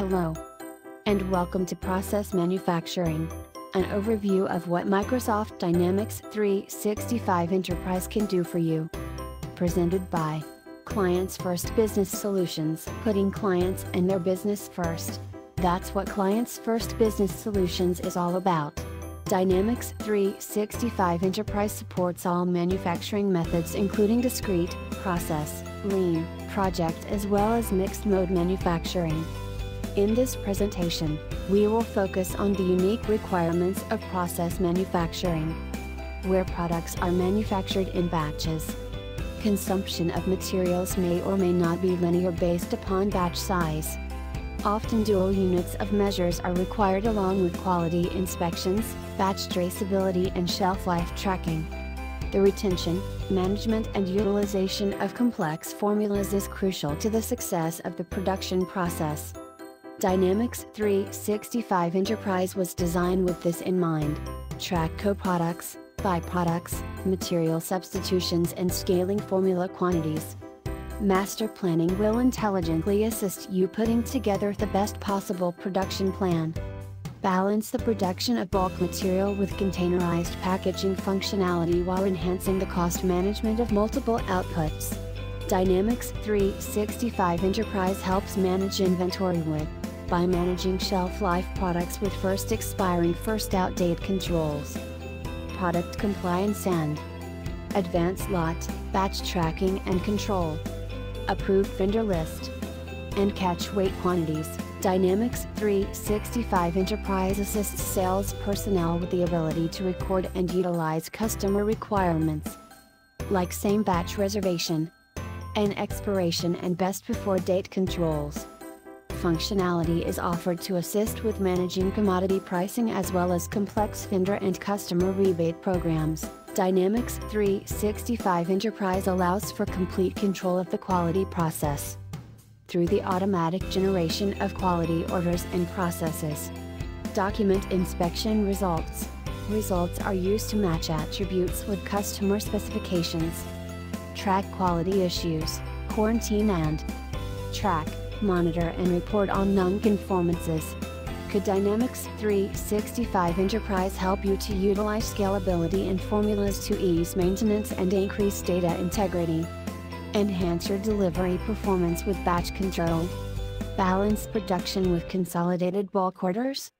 Hello. And welcome to Process Manufacturing. An overview of what Microsoft Dynamics 365 Enterprise can do for you. Presented by Clients First Business Solutions, putting clients and their business first. That's what Clients First Business Solutions is all about. Dynamics 365 Enterprise supports all manufacturing methods including discrete, process, lean, project as well as mixed mode manufacturing. In this presentation, we will focus on the unique requirements of process manufacturing. Where products are manufactured in batches. Consumption of materials may or may not be linear based upon batch size. Often dual units of measures are required along with quality inspections, batch traceability and shelf life tracking. The retention, management and utilization of complex formulas is crucial to the success of the production process. Dynamics 365 Enterprise was designed with this in mind. Track co-products, byproducts, material substitutions and scaling formula quantities. Master planning will intelligently assist you putting together the best possible production plan. Balance the production of bulk material with containerized packaging functionality while enhancing the cost management of multiple outputs. Dynamics 365 Enterprise helps manage inventory with by managing shelf life products with first expiring first out date controls. Product compliance and advanced lot, batch tracking and control. Approved vendor list. And catch weight quantities. Dynamics 365 Enterprise assists sales personnel with the ability to record and utilize customer requirements like same batch reservation and expiration and best before date controls functionality is offered to assist with managing commodity pricing as well as complex vendor and customer rebate programs. Dynamics 365 Enterprise allows for complete control of the quality process through the automatic generation of quality orders and processes. Document inspection results. Results are used to match attributes with customer specifications. Track quality issues, quarantine and track monitor and report on non-conformances. Could Dynamics 365 Enterprise help you to utilize scalability and formulas to ease maintenance and increase data integrity? Enhance your delivery performance with batch control. Balance production with consolidated bulk orders.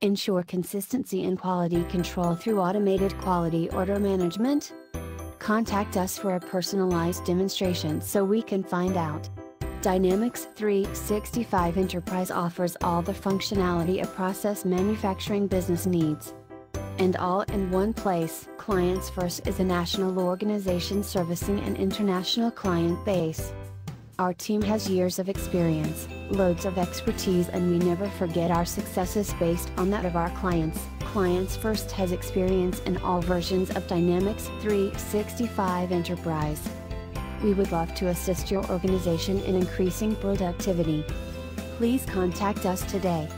Ensure consistency and quality control through automated quality order management. Contact us for a personalized demonstration so we can find out. Dynamics 365 Enterprise offers all the functionality a process manufacturing business needs. And all in one place. Clients First is a national organization servicing an international client base. Our team has years of experience, loads of expertise and we never forget our successes based on that of our clients. Clients First has experience in all versions of Dynamics 365 Enterprise we would love to assist your organization in increasing productivity. Please contact us today.